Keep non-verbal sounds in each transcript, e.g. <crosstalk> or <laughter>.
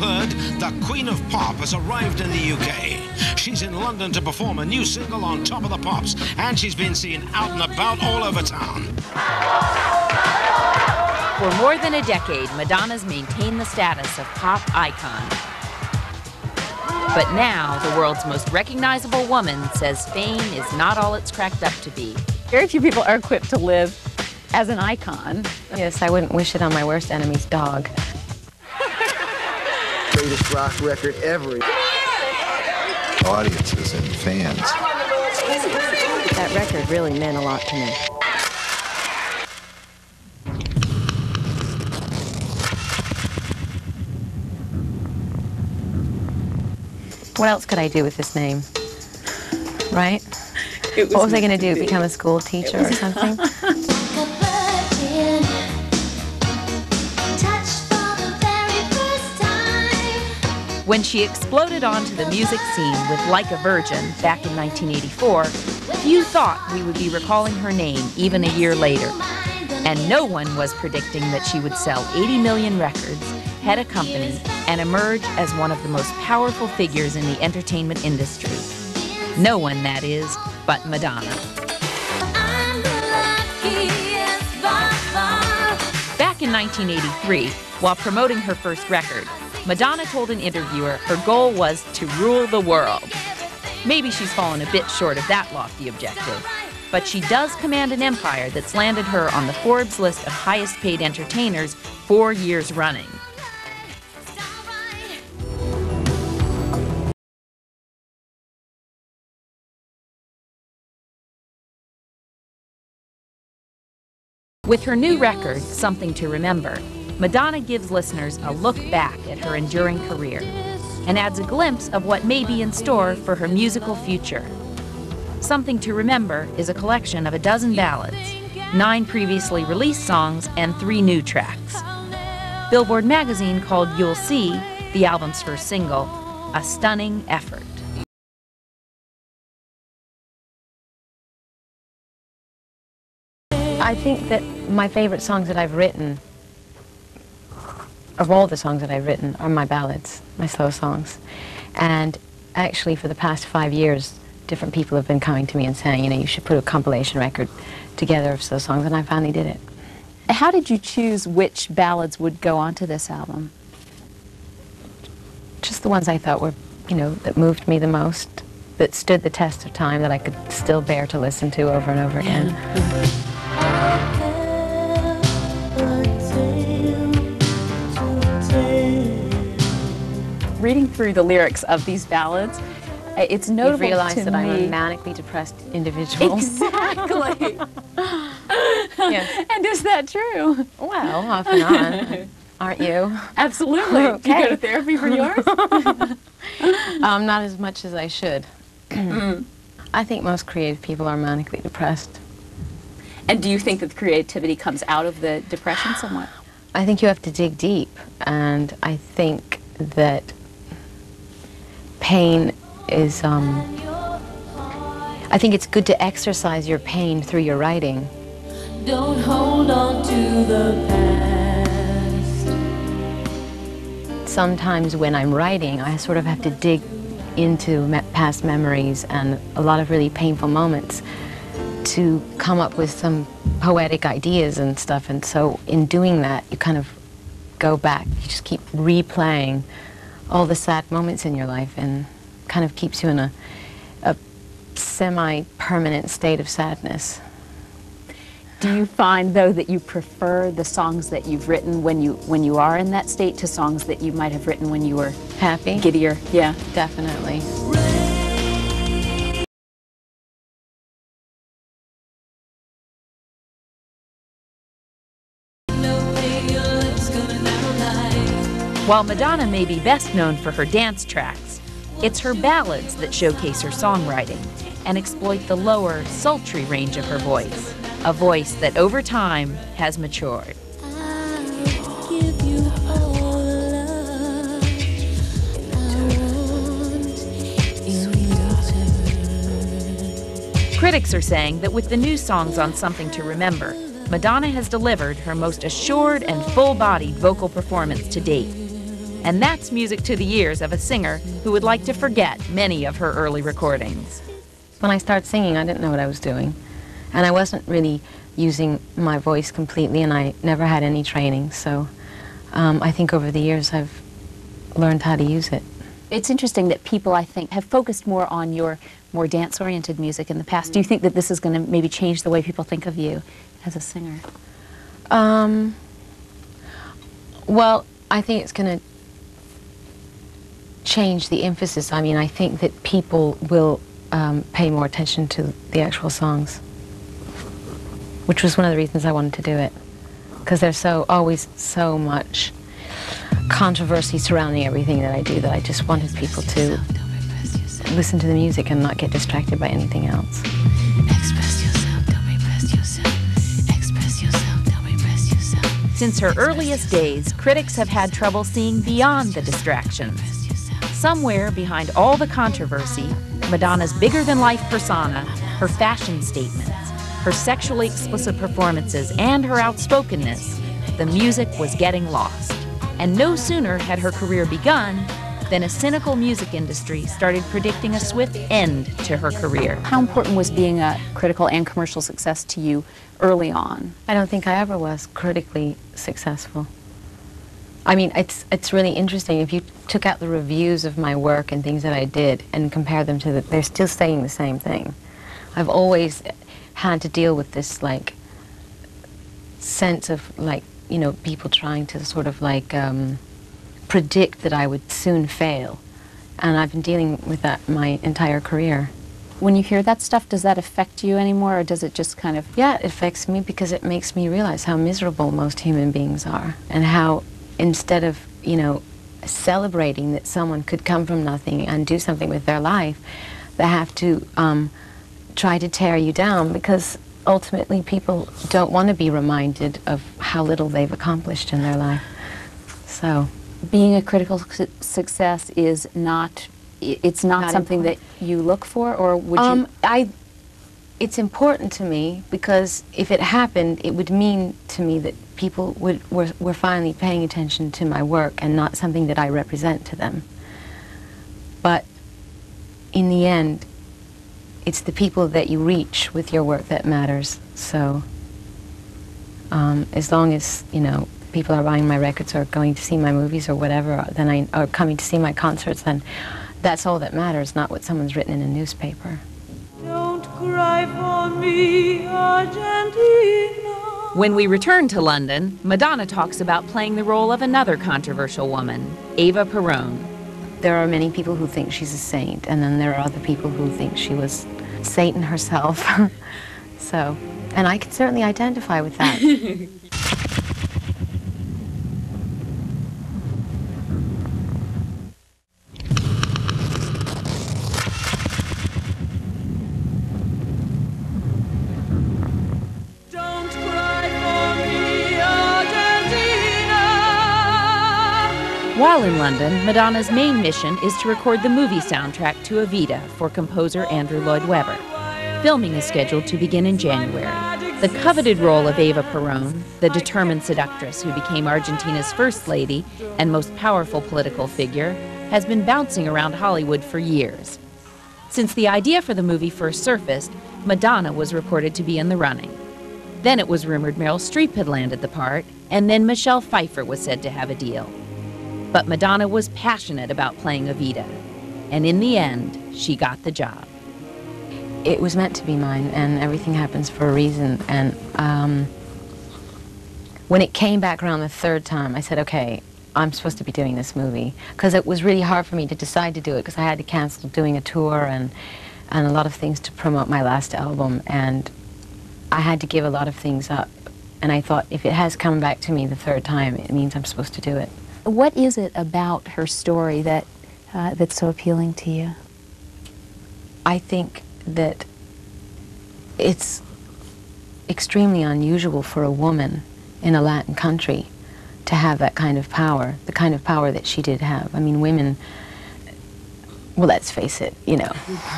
heard? The Queen of Pop has arrived in the UK. She's in London to perform a new single on Top of the Pops, and she's been seen out and about all over town. For more than a decade, Madonna's maintained the status of pop icon. But now, the world's most recognizable woman says fame is not all it's cracked up to be. Very few people are equipped to live as an icon. Yes, I wouldn't wish it on my worst enemy's dog. Greatest rock record ever. Audiences and fans. That record really meant a lot to me. What else could I do with this name? Right? Was what was I going to do? Become a school teacher or something? <laughs> When she exploded onto the music scene with Like a Virgin back in 1984, few thought we would be recalling her name even a year later. And no one was predicting that she would sell 80 million records, head a company, and emerge as one of the most powerful figures in the entertainment industry. No one, that is, but Madonna. Back in 1983, while promoting her first record, Madonna told an interviewer her goal was to rule the world. Maybe she's fallen a bit short of that lofty objective, but she does command an empire that's landed her on the Forbes list of highest paid entertainers four years running. With her new record, Something to Remember, Madonna gives listeners a look back at her enduring career and adds a glimpse of what may be in store for her musical future. Something to Remember is a collection of a dozen ballads, nine previously released songs, and three new tracks. Billboard magazine called You'll See, the album's first single, a stunning effort. I think that my favorite songs that I've written, of all the songs that I've written, are my ballads, my slow songs. And actually, for the past five years, different people have been coming to me and saying, you know, you should put a compilation record together of slow songs, and I finally did it. How did you choose which ballads would go onto this album? Just the ones I thought were, you know, that moved me the most, that stood the test of time, that I could still bear to listen to over and over again. Reading through the lyrics of these ballads, uh, it's notable You've realized that me. I'm a manically depressed individual. Exactly. <laughs> yes. and is that true? Well, off and on. <laughs> Aren't you? Absolutely. Do you go to therapy for yours? <laughs> Um, not as much as I should. <clears throat> I think most creative people are manically depressed. and do you think that the creativity comes out of the depression somewhat? I think you have to dig deep, and I think that pain is. Um, I think it's good to exercise your pain through your writing. Don't hold on to the past. Sometimes when I'm writing, I sort of have to dig into me- past memories and a lot of really painful moments to come up with some poetic ideas and stuff. And so in doing that, you kind of go back. You just keep replaying all the sad moments in your life and kind of keeps you in a, a semi-permanent state of sadness. Do you find though that you prefer the songs that you've written when you when you are in that state to songs that you might have written when you were Happy? giddier? Yeah. Definitely. While Madonna may be best known for her dance tracks, it's her ballads that showcase her songwriting and exploit the lower, sultry range of her voice, a voice that over time has matured. Critics are saying that with the new songs on Something to Remember, Madonna has delivered her most assured and full bodied vocal performance to date. And that's music to the ears of a singer who would like to forget many of her early recordings. When I started singing, I didn't know what I was doing. And I wasn't really using my voice completely, and I never had any training. So um, I think over the years I've learned how to use it. It's interesting that people, I think, have focused more on your more dance-oriented music in the past. Do you think that this is going to maybe change the way people think of you as a singer? Um, well, I think it's going to change the emphasis. I mean, I think that people will um, pay more attention to the actual songs, which was one of the reasons I wanted to do it, because there's so always so much controversy surrounding everything that I do that I just wanted people to listen to the music and not get distracted by anything else. Express yourself, don't repress yourself. Express yourself, don't repress yourself. Since her earliest days, critics have had trouble seeing beyond the distractions. Somewhere behind all the controversy, Madonna's bigger than life persona, her fashion statements, her sexually explicit performances, and her outspokenness, the music was getting lost. And no sooner had her career begun than a cynical music industry started predicting a swift end to her career. How important was being a critical and commercial success to you early on? I don't think I ever was critically successful. I mean, it's it's really interesting if you took out the reviews of my work and things that I did and compare them to the, they're still saying the same thing. I've always had to deal with this like sense of like you know people trying to sort of like um, predict that I would soon fail, and I've been dealing with that my entire career. When you hear that stuff, does that affect you anymore, or does it just kind of Yeah, it affects me because it makes me realize how miserable most human beings are and how instead of, you know, celebrating that someone could come from nothing and do something with their life, they have to um, try to tear you down because ultimately people don't want to be reminded of how little they've accomplished in their life. So, being a critical su- success is not it's not, Not something that you look for or would um, you I, it's important to me because if it happened, it would mean to me that people would were, were finally paying attention to my work and not something that I represent to them. But in the end, it's the people that you reach with your work that matters. So um, as long as you know people are buying my records or going to see my movies or whatever, then I or coming to see my concerts, then that's all that matters, not what someone's written in a newspaper. Don't cry for me, Argentina. When we return to London, Madonna talks about playing the role of another controversial woman, Eva Perón. There are many people who think she's a saint, and then there are other people who think she was Satan herself. <laughs> so, and I can certainly identify with that. <laughs> While in London, Madonna's main mission is to record the movie soundtrack to Evita for composer Andrew Lloyd Webber. Filming is scheduled to begin in January. The coveted role of Eva Perón, the determined seductress who became Argentina's first lady and most powerful political figure, has been bouncing around Hollywood for years. Since the idea for the movie first surfaced, Madonna was reported to be in the running. Then it was rumored Meryl Streep had landed the part, and then Michelle Pfeiffer was said to have a deal. But Madonna was passionate about playing Evita, and in the end, she got the job. it was meant to be mine, and everything happens for a reason. And um, when it came back around the third time, I said, okay, I'm supposed to be doing this movie. Because it was really hard for me to decide to do it, because I had to cancel doing a tour and, and a lot of things to promote my last album. And I had to give a lot of things up. And I thought, if it has come back to me the third time, it means I'm supposed to do it. What is it about her story that uh, that's so appealing to you? I think that it's extremely unusual for a woman in a Latin country to have that kind of power, the kind of power that she did have. I mean, women, well, let's face it, you know,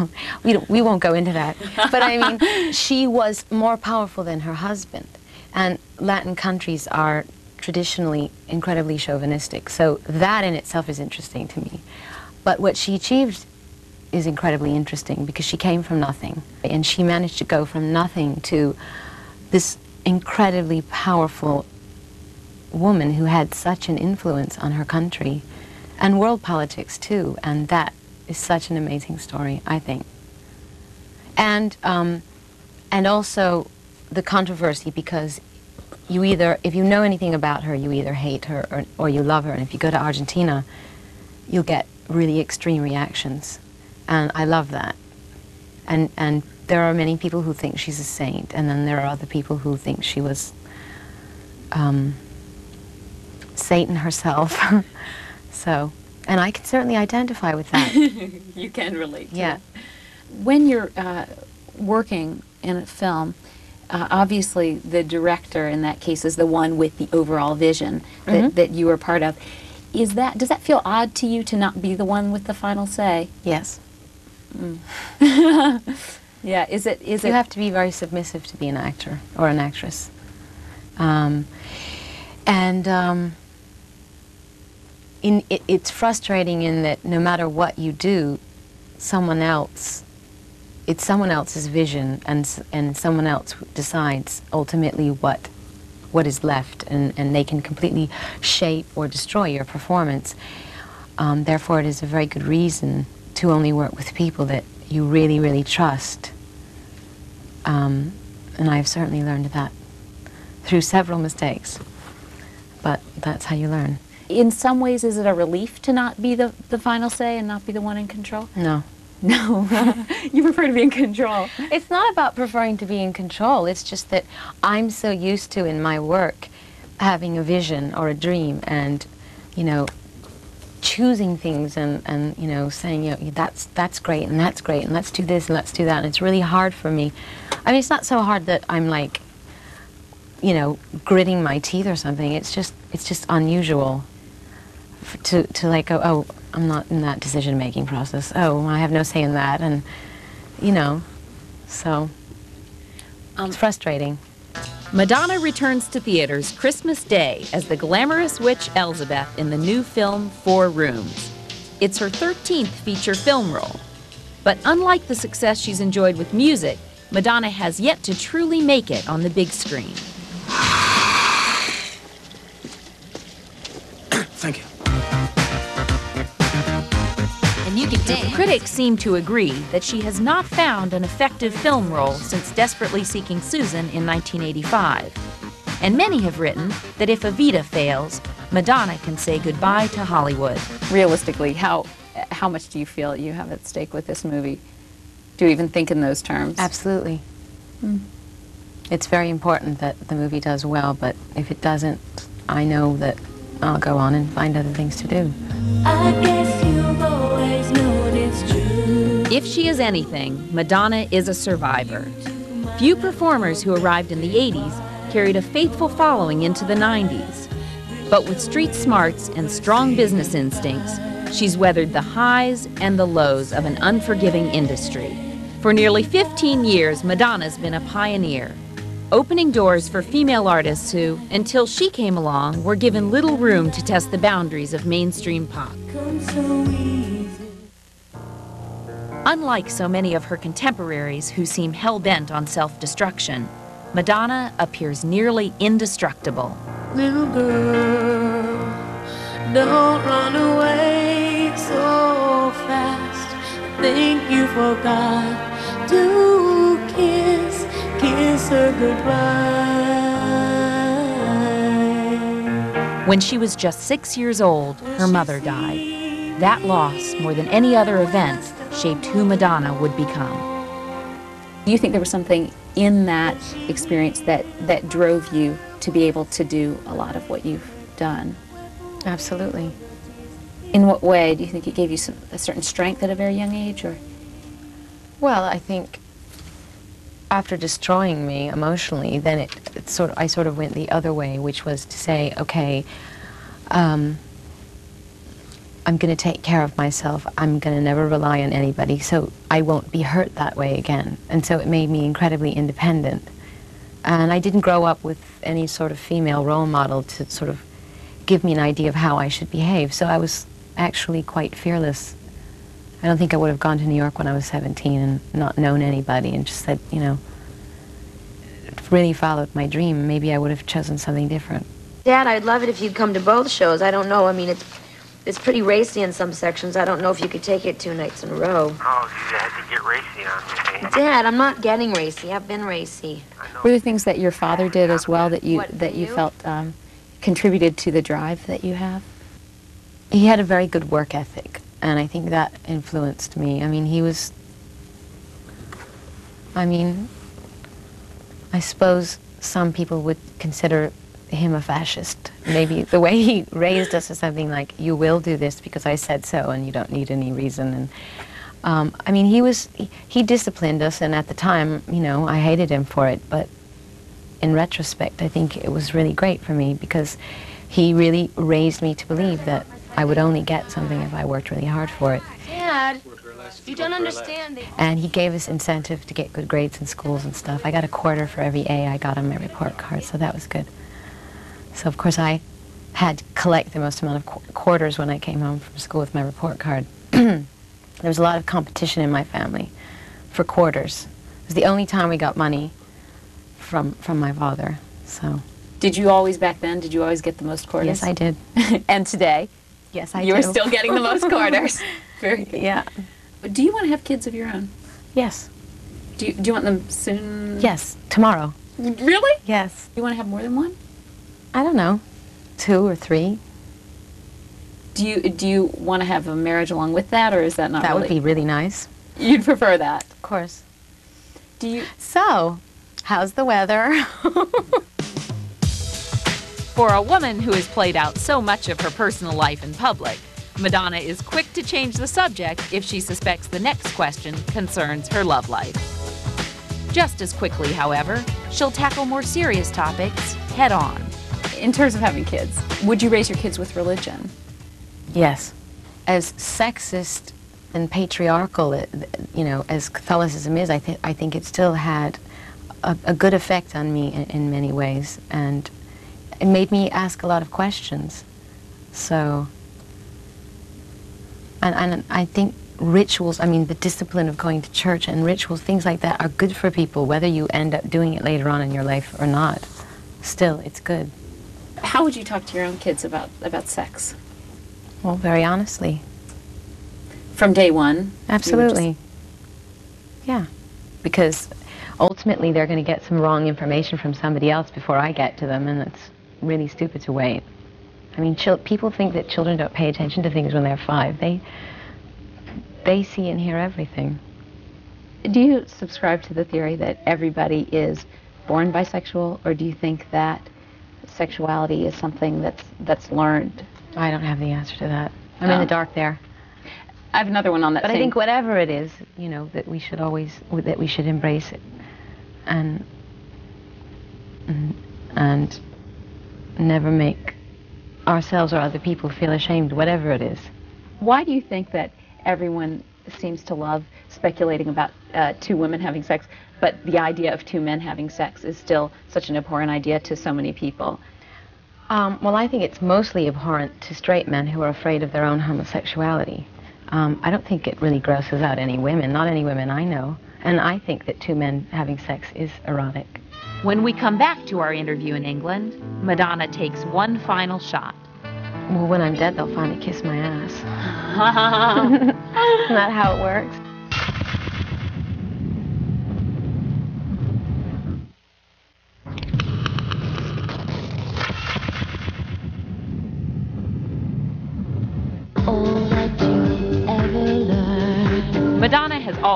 <laughs> we, don't, we won't go into that. But I mean, <laughs> she was more powerful than her husband. And Latin countries are traditionally incredibly chauvinistic. So that in itself is interesting to me. But what she achieved is incredibly interesting because she came from nothing and she managed to go from nothing to this incredibly powerful woman who had such an influence on her country and world politics too. And that is such an amazing story, I think. And, um, and also the controversy because you either, if you know anything about her, you either hate her or, or you love her. And if you go to Argentina, you'll get really extreme reactions. And I love that. And, and there are many people who think she's a saint, and then there are other people who think she was um, Satan herself. <laughs> so, and I can certainly identify with that. <laughs> you can relate. yeah. When you're uh, working in a film, uh, obviously the director in that case is the one with the overall vision that, that you are part of. Is that does that feel odd to you to not be the one with the final say? Yes. <laughs> Yeah. Is it is You it have to be very submissive to be an actor or an actress. Um, and um, in, it, it's frustrating in that no matter what you do, someone else, it's someone else's vision, and, and someone else decides ultimately what, what is left, and, and they can completely shape or destroy your performance. Um, therefore, it is a very good reason to only work with people that you really, really trust. Um, and I've certainly learned that through several mistakes. But that's how you learn. in some ways is it a relief to not be the, the final say and not be the one in control? No. <laughs> No. Uh, you prefer to be in control. It's not about preferring to be in control. It's just that I'm so used to in my work having a vision or a dream and, you know, choosing things and, and you know, saying, you know, that's, that's great and that's great and let's do this and let's do that. And it's really hard for me. I mean, it's not so hard that I'm like, you know, gritting my teeth or something. It's just, it's just unusual to, to like go, oh, I'm not in that decision-making process. Oh, I have no say in that. And, you know, so it's um, frustrating. Madonna returns to theaters Christmas Day as the glamorous witch Elizabeth in the new film Four Rooms. It's her 13th feature film role. But unlike the success she's enjoyed with music, Madonna has yet to truly make it on the big screen. Critics seem to agree that she has not found an effective film role since Desperately Seeking Susan in 1985. And many have written that if Evita fails, Madonna can say goodbye to Hollywood. Realistically, how how much do you feel you have at stake with this movie? Do you even think in those terms? Absolutely. Hmm. It's very important that the movie does well, but if it doesn't, I know that I'll go on and find other things to do. If she is anything, Madonna is a survivor. Few performers who arrived in the 80s carried a faithful following into the 90s. But with street smarts and strong business instincts, she's weathered the highs and the lows of an unforgiving industry. For nearly 15 years, Madonna's been a pioneer, opening doors for female artists who, until she came along, were given little room to test the boundaries of mainstream pop. Unlike so many of her contemporaries who seem hell bent on self destruction, Madonna appears nearly indestructible. Little girl, don't run away so fast. I think you forgot to kiss, kiss her goodbye. When she was just six years old, her mother died. That loss, more than any other event, shaped who Madonna would become. Do you think there was something in that experience that, that drove you to be able to do a lot of what you've done? Absolutely. In what way? Do you think it gave you some, a certain strength at a very young age? Or Well, I think after destroying me emotionally, then it, it sort of, I sort of went the other way, which was to say, okay, um, I'm going to take care of myself. I'm going to never rely on anybody, so I won't be hurt that way again. And so it made me incredibly independent. and I didn't grow up with any sort of female role model to sort of give me an idea of how I should behave. So I was actually quite fearless. I don't think I would have gone to New York when I was 17 and not known anybody and just said, you know, really followed my dream. Maybe I would have chosen something different. Dad, I'd love it if you'd come to both shows. I don't know. I mean, it's it's pretty racy in some sections. I don't know if you could take it two nights in a row. Oh, you had to get racy on me. Dad, I'm not getting racy. I've been racy. Were there things that your father did as well that you What, that you you? felt um, contributed to the drive that you have? He had a very good work ethic, and I think that influenced me. I mean, he was. I mean, I suppose some people would consider him a fascist. Maybe the way he raised us is something like, "You will do this because I said so, and you don't need any reason." And um, I mean, he was he, he disciplined us, and at the time, you know, I hated him for it, but in retrospect, I think it was really great for me because he really raised me to believe that I would only get something if I worked really hard for it. Dad, you don't understand. And he gave us incentive to get good grades in schools and stuff. I got a quarter for every A I got on my report card, so that was good. So of course I had to collect the most amount of qu- quarters when I came home from school with my report card. <clears throat> there was a lot of competition in my family for quarters. It was the only time we got money from from my father. So Did you always back then? Did you always get the most quarters? yes, I did. <laughs> and today, Yes, I you are do. still getting the most <laughs> quarters. Very good. yeah. Do you want to have kids of your own? Yes. Do you, do you want them soon? Yes. Tomorrow. Really? Yes. Do you want to have more than one? I don't know. Two or three. Do you do you want to have a marriage along with that, or is that not that really? would be really nice. You'd prefer that. Of course. Do you? So, how's the weather? <laughs> For a woman who has played out so much of her personal life in public, Madonna is quick to change the subject if she suspects the next question concerns her love life. Just as quickly, however, she'll tackle more serious topics head on. In terms of having kids, would you raise your kids with religion? yes. As sexist and patriarchal, you know, as Catholicism is, I, th- I think it still had a, a good effect on me in, in many ways. And it made me ask a lot of questions. So, and, and I think rituals, I mean, the discipline of going to church and rituals, things like that are good for people, whether you end up doing it later on in your life or not. Still, it's good. How would you talk to your own kids about about sex Well, very honestly. from day one? Absolutely. Yeah. Because ultimately they're going to get some wrong information from somebody else before I get to them, and it's really stupid to wait. I mean, people think that children don't pay attention to things when they're five. They they see and hear everything. Do you subscribe to the theory that everybody is born bisexual, or do you think that sexuality is something that's that's learned? I don't have the answer to that. I'm in Oh. the dark there. I have another one on that. But I think whatever it is, you know, that we should always that we should embrace it, and and- and never make ourselves or other people feel ashamed, whatever it is. Why do you think that everyone seems to love speculating about uh, two women having sex, but the idea of two men having sex is still such an abhorrent idea to so many people? Um, well, I think it's mostly abhorrent to straight men who are afraid of their own homosexuality. Um, I don't think it really grosses out any women, not any women I know. And I think that two men having sex is erotic. When we come back to our interview in England, Madonna takes one final shot. Well, when I'm dead, they'll finally kiss my ass. <laughs> Isn't that how it works?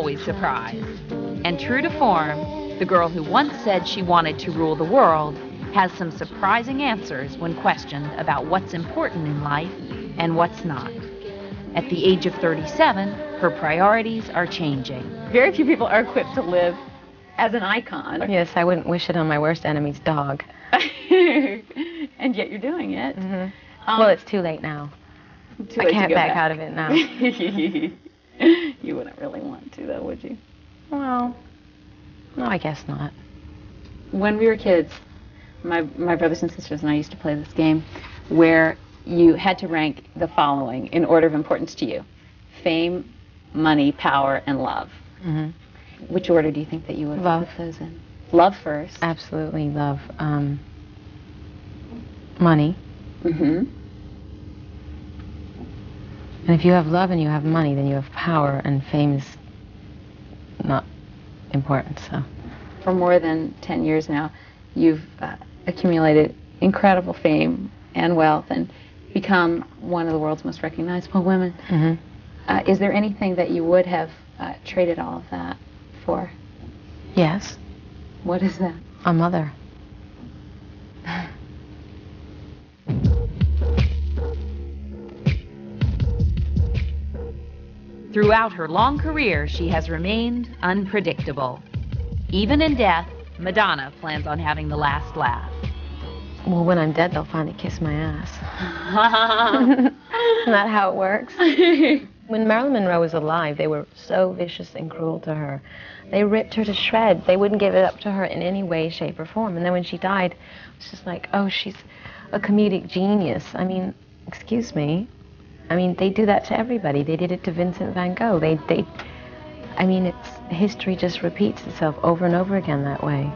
Always surprised. And true to form, the girl who once said she wanted to rule the world has some surprising answers when questioned about what's important in life and what's not. At the age of 37, her priorities are changing. Very few people are equipped to live as an icon. Yes, I wouldn't wish it on my worst enemy's dog. <laughs> and yet you're doing it. Um, well, it's too late now. too I late to can't go back out of it now. <laughs> <laughs> you wouldn't really want to, though, would you? well, no, I guess not. when we were kids, my, my brothers and sisters and I used to play this game where you had to rank the following in order of importance to you fame, money, power, and love. Mhm. Which order do you think that you would Love. put those in? Love first. Absolutely love um, money. Mm-hmm. And if you have love and you have money, then you have power, and fame is not important. So For more than 10 years now, you've uh, accumulated incredible fame and wealth and become one of the world's most recognizable women. Mhm. Uh, is there anything that you would have uh, traded all of that for? yes, What is that? a mother. Throughout her long career, she has remained unpredictable. Even in death, Madonna plans on having the last laugh. Well, when I'm dead, they'll finally kiss my ass. <laughs> Isn't that how it works? when Marilyn Monroe was alive, they were so vicious and cruel to her. They ripped her to shreds. They wouldn't give it up to her in any way, shape, or form. And then when she died, it was just like, oh, she's a comedic genius. I mean, excuse me. I mean, they do that to everybody. They did it to Vincent van Gogh. They, they, I mean, it's history just repeats itself over and over again that way.